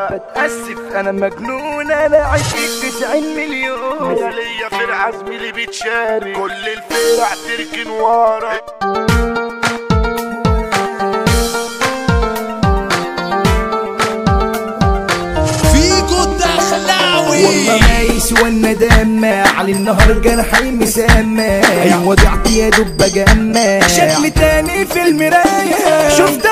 بتأسف أنا مجنون أنا عشت 90 مليون. أنا ليا فرقة زميلي بتشارك كل الفرق تركن ورا فيكو الدخلاوي والله ما يسوى الندم على النهار جرحي مسمى أيوه. ضعت يا دب جمع شكل تاني في المراية. شفت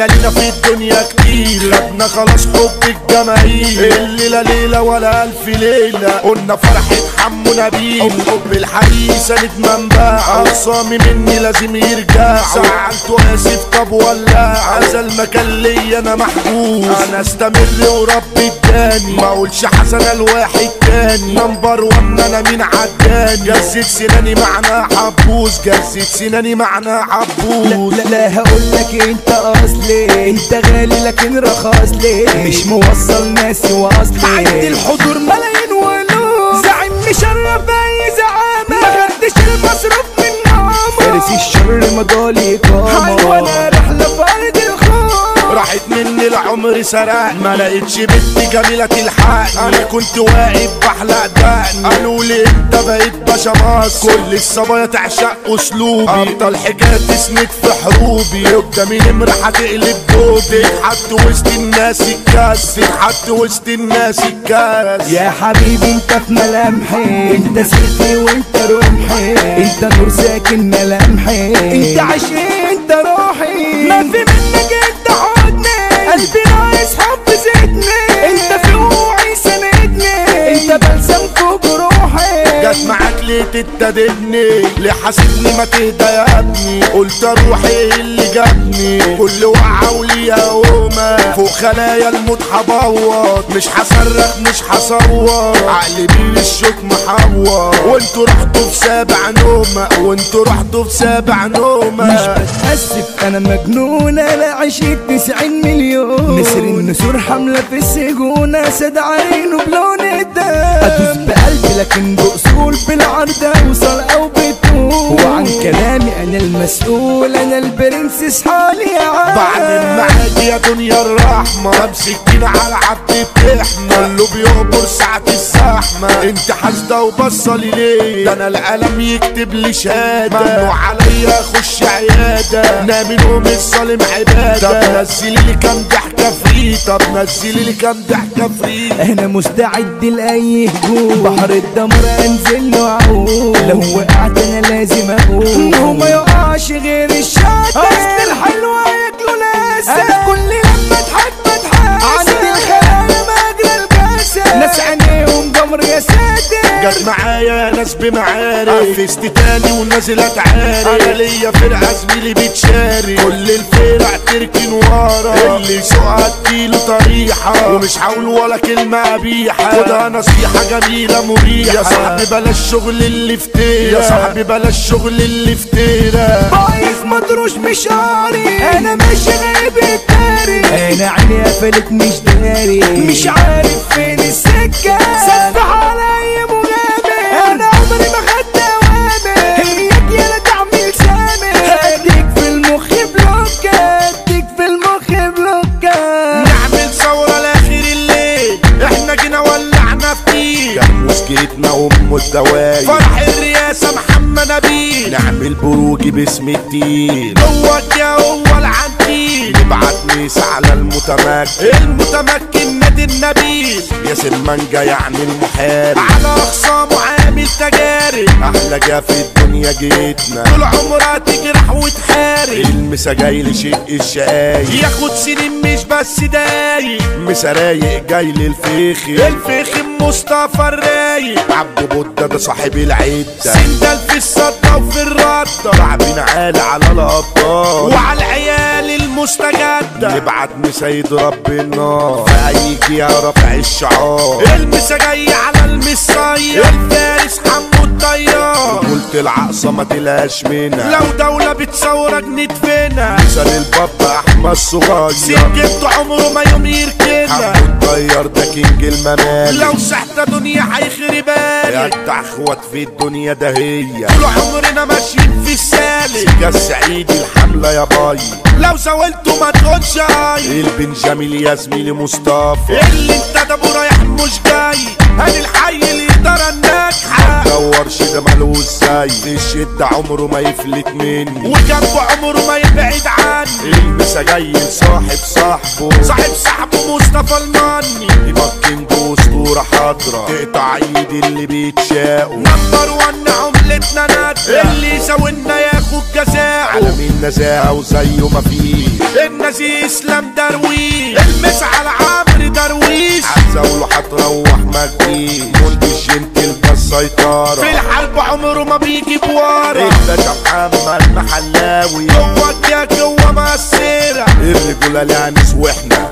إحنا لينا في الدنيا كتير. خدنا خلاص حب الجماهير. الليلة ليلة ولا ألف ليلة. قلنا فرحة حمو نبيل. حب الحقيقي سند منبع أخصامي مني لازم يرجع. زعلت آسف طب ولا. عزل مكان ليا أنا محبوس. أنا استمر وربي اداني ما أقولش حسن الواحد تاني. نمبر وان أنا مين عداني. جزت سناني معناها حبوس. جزت سناني معناها حبوس. لا, لا هقول لك أنت أصلي انت غالي لكن رخص لي مش موصل ناسي واصلي عندي الحضور ملايين ولوف زعيم مشرف اي زعامة. ما خدتش المصروف من نومه فارس الشر مضالي. سرق ما لقيتش بنت جميلة تلحقني أنا كنت واقف بحلق دقني قالوا لي أنت بقيت باشا مصر كل الصبايا تعشق أسلوبي. افضل حكاية تسند في حروبي. قدامي نمرة هتقلب دوبي. تتحط وسط الناس الكاس تتحط وسط الناس الكاس يا حبيبي أنت في ملامحي أنت سيفي وأنت رمحي أنت نور ساكن ملامحي أنت عشقي أنت روحي. ما في منك أنت حضني قلبي حب زيتني انت في وعي سندني. انت بلسم فوق روحي. جت معاك ليه تتدبني؟ ليه حاسبني ما تهدى يا ابني قلت أروح إيه اللي جابني. كل وقعة وليا قومه فوق خلايا الموت هبوط مش هصرخ مش هصور عقلي بيه الشوك محور وانتوا رحتوا في سابع نومة. وانتوا رحتوا في سابع مش نومه بتأسف أنا مجنون أنا عشت 90 مليون. نسر النسور. حملة في السجون أسد عينه بلون الدم. أدوس بقلبي لكن بأصول بالعرض أوصل أو بتقول وعن كلامي أنا المسؤول أنا البرنسس حالي يا عم. بعد معاك يا دنيا الرحمة. طب سكينة على عبد بتحمى كله بيعبر ساعة الزحمة. انت حاسدة وبصلي ليه؟ ده أنا القلم يكتب لي شهادة. ممنوع عليا أخش عيادة. نامي نوم الظالم عبادة. طب نزلي لي كام ضحكة فري. طب نزلي لي كام ضحكة فري. أنا مستعد لأي هجوم. بحر الدمر أنزل له اعوم لو وقعت أنا لازم أقوم. هو ما يقعش غير الشاطر اصل الحلوة ياكلوا ناس. أنا كل لما اضحك بضحك عندي الخلايا مجرى الجسد ناس عينيهم جمر يا ساتر. جت معايا ناس بمعارف فزت تاني ونازل أتعارك. أنا ليا فرقه زميلي بتشارك كل الفرق تركن ورا اللي سوقها اديله طريحة. ومش هقول ولا كلمة قبيحه خدها نصيحة جميلة مريحة. يا صاحبي بلاش شغل اللي في تيرة يا صاحبي بلاش شغل اللي في تيرة بايظ مطروش مش قاري أنا ماشي غايب التاري أنا عيني قفلت مش داري. مش عارف فين السكة. سفح نعمل بروجي باسم الدين. هوك يا هو العنتيل نبعت ميس على المتمكن. المتمكن نادي النبيل. ياسر منجا يعني المحارب على اخصامه عامل تجارب جا في الدنيا جيتنا. طول عمرها تجرح وتحارب المسا جاي لشق الشقايق ياخد سنين مش بس دايق مسا رايق جاي للفيخي. الفيخي مصطفى الرايق. عبد بودة ده صاحب العدة. سندل في الصدة وفي الردة. تعبين عالي على الابطال وعلى العيال المستجدة. نبعت مسا يضرب بالنار فهيجي يا رفع الشعار. المسا جاي على المصاية الفارس حمو الطيار قلت العقصة ما تلاش منها. لو دولة بتصورك ندفنها مثل الباب أحمد صغير. سكت عمره ما يوم يركنها حمود طيار ده كينج الممالك لو سحت دنيا هيخرب بالك. يا اخوات في الدنيا ده هي. طول عمرنا ماشيين في السالك سكة السعيد الحملة يا باي. لو زاولته ما تقولش اي البنجاميل يا زميلي مصطفى. اللي انتدبه رايح مش جاي. هاني الحي الإدارة الناجحة؟ دورش ده زي في الشدة عمره ما يفلت مني؟ وجنبه عمره ما يبعد عني. المسا جاي صاحب صاحبه. صاحب صاحبه مصطفى المني كينج اسطورة حاضرة. تقطع ايد اللي بيتشاقوا. نمبر ون عملتنا ندى اللي يساوينا ياخد جزاءه عالم النزاهة وزيه ما فيه النزيه إسلام درويش المس على عمرو درويش. عزاوله هتروح مجدي مولد الجنتل ده السيطرة. في الحرب عمره ما بيجي بورا الباشا محمد محلاوي جوه الجاك جوه مسيرة الرجولة لانس وإحنا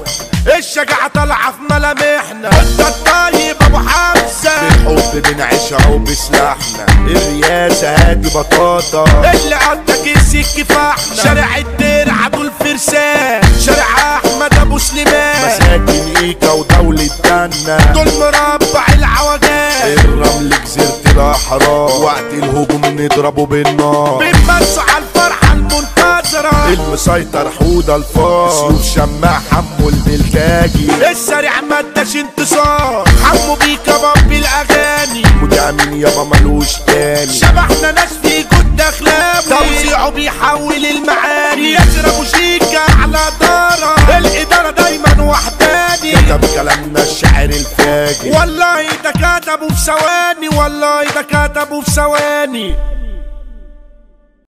الشجاعة طالعة في ملامحنا. انت الطيب أبو حمزة. بالحب بنعيشها وبسلاحنا. الرياسة هادي بطاطا. اللي عندك السك فاحنا شارع الدرع دول فرسان شارع أحمد أبو سليمان. مساكن إيكا ودولة دنا دول مربع العوجات الرمل جزيرة الاحرار وقت الهجوم نضربه بالنار. بنمسوا على الفرحة المنتظرة المسيطر حودة الفار. سيوف شماع حمو الملتاجي السريع ما اداش انتصار. حمو بيكا باب الاغاني مدعمين يابا ملوش تاني. شبحنا ناس بيحول المعاني. يشربوا شيكا على دارة. الإدارة دايما وحداني. كتب كلامنا الشاعر الفاجر. والله ده كتبوا في ثواني والله ده كتبوا في ثواني.